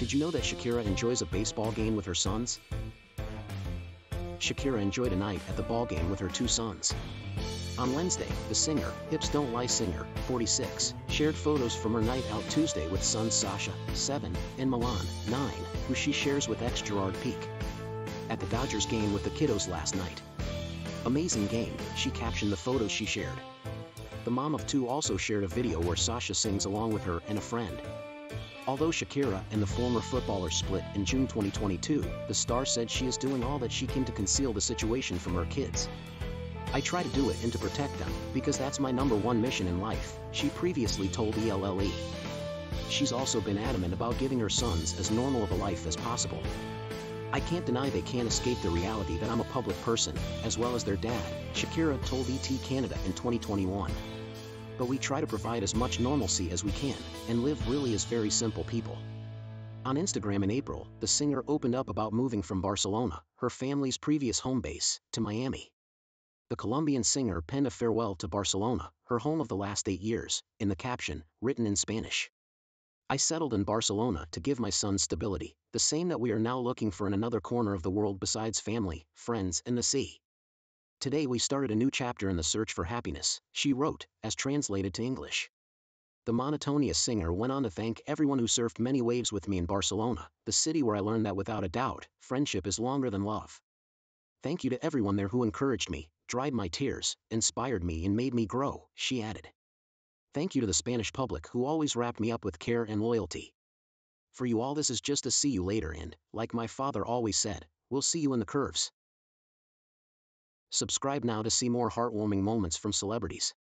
Did you know that Shakira enjoys a baseball game with her sons? Shakira enjoyed a night at the ball game with her two sons. On Wednesday, the singer, Hips Don't Lie singer, 46, shared photos from her night out Tuesday with sons Sasha, 7, and Milan, 9, who she shares with ex Gerard Pique. At the Dodgers game with the kiddos last night. Amazing game, she captioned the photos she shared. The mom of two also shared a video where Sasha sings along with her and a friend. Although Shakira and the former footballer split in June 2022, the star said she is doing all that she can to conceal the situation from her kids. I try to do it and to protect them, because that's my number one mission in life, she previously told ELLE. She's also been adamant about giving her sons as normal of a life as possible. I can't deny they can't escape the reality that I'm a public person, as well as their dad, Shakira told ET Canada in 2021 but we try to provide as much normalcy as we can, and live really as very simple people. On Instagram in April, the singer opened up about moving from Barcelona, her family's previous home base, to Miami. The Colombian singer penned a farewell to Barcelona, her home of the last eight years, in the caption, written in Spanish. I settled in Barcelona to give my son stability, the same that we are now looking for in another corner of the world besides family, friends, and the sea. Today we started a new chapter in the search for happiness, she wrote, as translated to English. The Monotonía singer went on to thank everyone who surfed many waves with me in Barcelona, the city where I learned that without a doubt, friendship is longer than love. Thank you to everyone there who encouraged me, dried my tears, inspired me and made me grow, she added. Thank you to the Spanish public who always wrapped me up with care and loyalty. For you all this is just a see you later and, like my father always said, we'll see you in the curves. Subscribe now to see more heartwarming moments from celebrities.